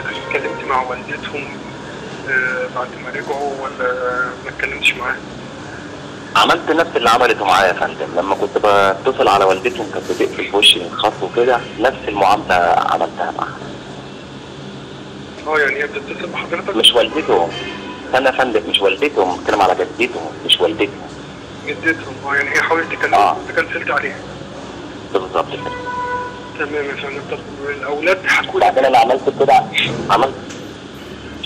اتكلمت مع والدتهم بعد ما رجعوا ولا ما اتكلمتش معاهم؟ عملت نفس اللي عملته معايا يا فندم لما كنت بتصل على والدتهم كانت بتقفل في وشي الخط وكده نفس المعامله عملتها معاها آه يعني هي بتتصل بحضرتك مش والدتهم استنى يا فندم مش والدتهم بتكلم على جدتهم مش والدتهم جدتهم آه يعني هي حاولت تكلمك آه. كنسلت عليها بالظبط كده تمام يا فندم. طب الأولاد حكوا بعدين أنا عملت كده عملت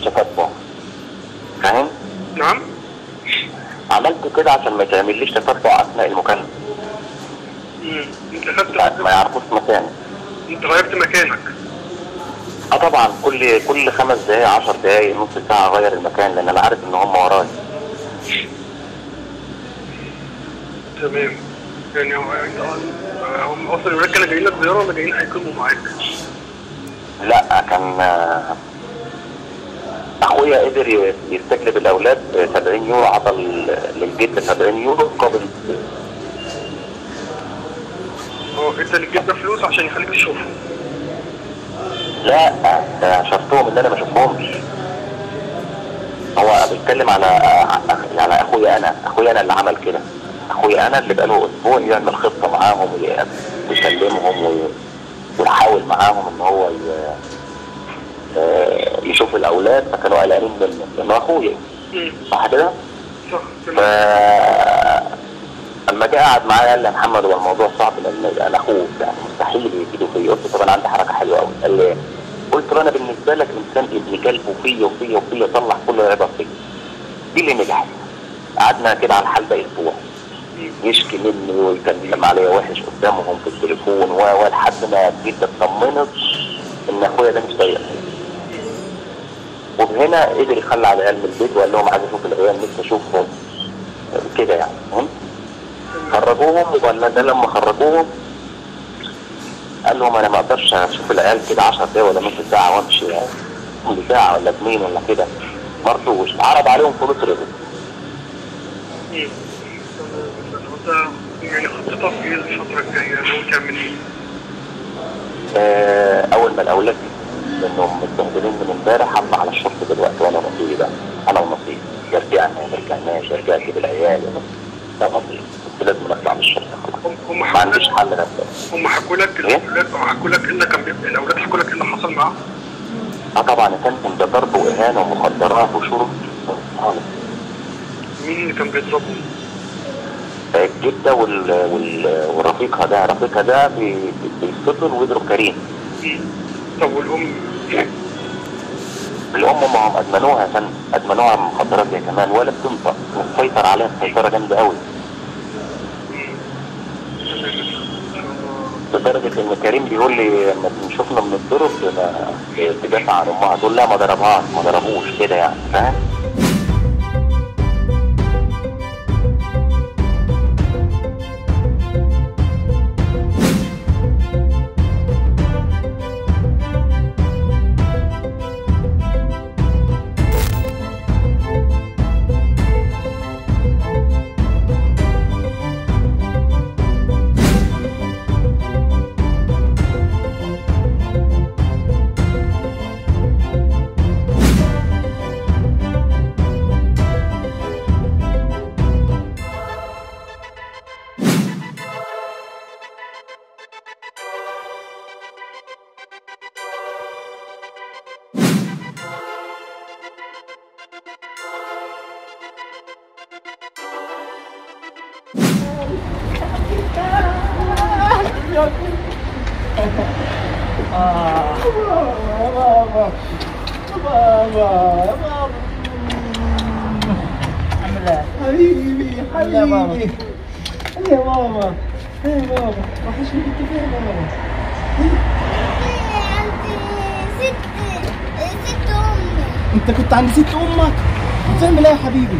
تتبع فاهم؟ نعم. عملت كده عشان ما تعمليش تتبع أثناء المكالمة. مم. أنت خدت ما يعرفوش مكاني. أنت غيرت مكانك. آه طبعا كل كل خمس دقايق 10 دقايق نص ساعة أغير المكان لأن أنا عارف إن هم ورايا. تمام. يعني هو آه، هم أصلا الولاد كانوا جايين لك زيارة ولا جايين هيقيموا معاك؟ لا كان أخويا قدر يستجلب الأولاد ب 70 يورو عطى للجد 70 يورو مقابل أه أنت اللي فلوس عشان يخليك تشوفهم. لا ده شرطهم إن أنا ما اشوفهمش هو بيتكلم على على أخويا أنا أخويا أنا اللي عمل كده. اخويا أنا اللي بقاله أسبوع يعمل خطة معاهم وي- ويكلمهم وي- ويحاول معاهم إن هو آه، يشوف الأولاد. فكانوا قلقانين منه لأنه اخويا. صح كده؟ صح ف اما جه قعد معايا قال لي يا محمد هو الموضوع صعب لأن أنا أخوك يعني مستحيل يجيبوا فيا. قلت له طب أنا عندي حركة حلوة قوي قال لي قلت له أنا بالنسبة لك إنسان ابن كلب وفيا وفيا وفيا طلع كل عبر فيا دي اللي نجحت. قعدنا كده على الحال ده أسبوع. يشكي مني ويتكلم عليا وحش قدامهم في التليفون و لحد ما جيت اطمنت إن أخويا ده مش طايقني. وهنا قدر يخلى على العيال من البيت وقال لهم عايز أشوف العيال نفسي أشوفهم. كده يعني. فهمت؟ خرجوهم ولا ده لما خرجوهم قال لهم أنا ما أقدرش أشوف العيال كده 10 دقايق ولا نص ساعة وأمشي يعني. ساعة ولا اثنين ولا كده. مرضوش عرض عليهم فلوس رضا انت يعني خطتك إيه الفترة الجاية ناوي تعمل إيه؟ أول ما الأولاد لانهم مستهدرين من امبارح هطلع على الشرطه دلوقتي وأنا نصيبي بقى أنا ونصيبي يا رجعنا يا ما رجعناش يا رجعت بالعيال ده نصيبي بس لازم اطلع من الشرطه خلاص هم ما عنديش حل كده هم حكوا لك إيه؟ الأولاد هم حكوا لك اللي كان الأولاد حكوا لك إيه اللي حصل معاهم؟ آه طبعا يا فندم ده ضرب واهانه ومخدرات وشرب خالص مين اللي كان بيضربهم؟ الجدة وال... وال... ورفيقها ده رفيقها ده بي... ويضرب كريم. طب والأم الأم ما هم أدمنوها يا فندم أدمنوها مخدرات هي كمان ولا بتنطق مسيطر عليها سيطرة جامدة قوي. تمام إن كريم بيقول لي لما نشوفنا بنتضرب ما- تدافع عن أمها تقول لا ما ضربهاش ما ضربوش كده يعني فاهم؟ حبيبي حبيبي يا ماما يا ماما وحشني كنت فين يا ماما ست ست امي انت كنت عند ست أمك؟ بتعمل إيه يا حبيبي؟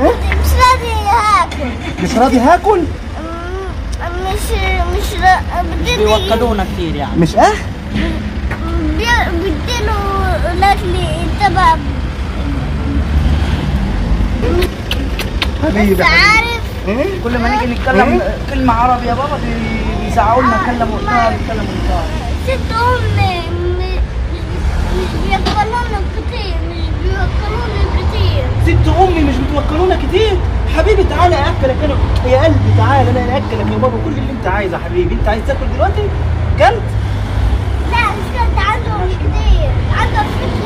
ها؟ مش راضي هاكل مش راضي هاكل مش مش بيوكلونا كتير يعني. مش آه بي- بديله الاكل تبع. حبيبي بس عارف إيه؟ كل ما نيجي نتكلم كلمة عربي يا بابا بي- بيزعقوا لنا كلموا ايطالي كلموا ايطالي ست أمي. حبيبي تعالى أكلك أنا. يا قلبي تعالى أنا أكلك يا بابا. كل اللي أنت عايزه حبيبي. أنت عايز تاكل دلوقتي؟ كلت لا مش كنت عنده كتير. عنده خد